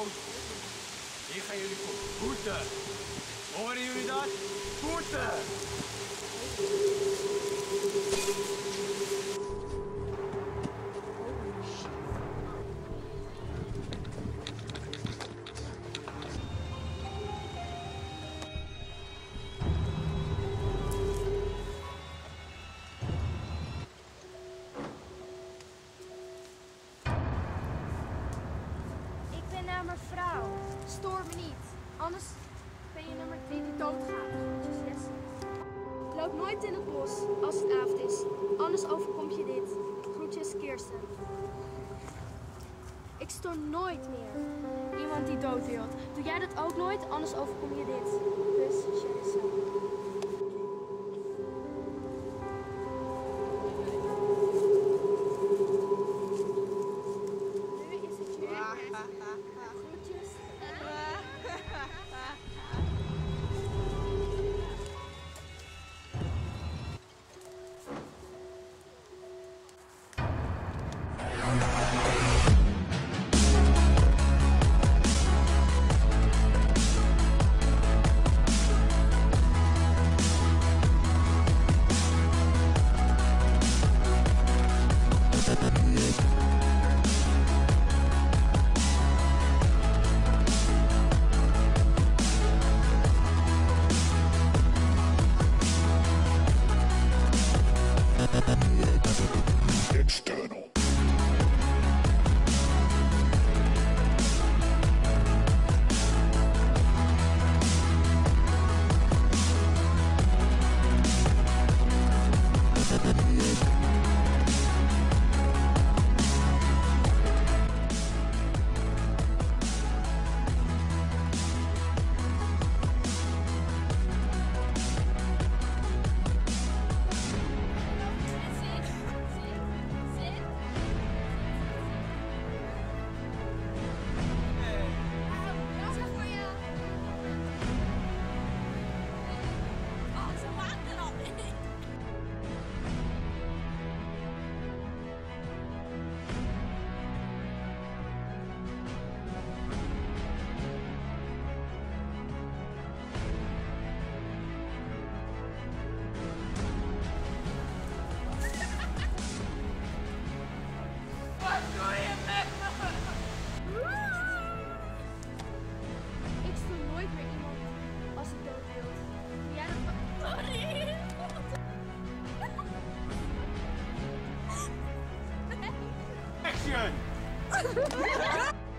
Old. Тихо, Юрику. Гута. Говори, Юридат. Гута. Гута. Mijn vrouw. Stoor me niet. Anders ben je nummer drie die doodgaat. Loop nooit in het bos als het avond is. Anders overkomt je dit. Groetjes Kirsten. Ik stoor nooit meer iemand die dood wil. Doe jij dat ook nooit? Anders overkom je dit. Dus Sherissa. Nu is het weer. Action!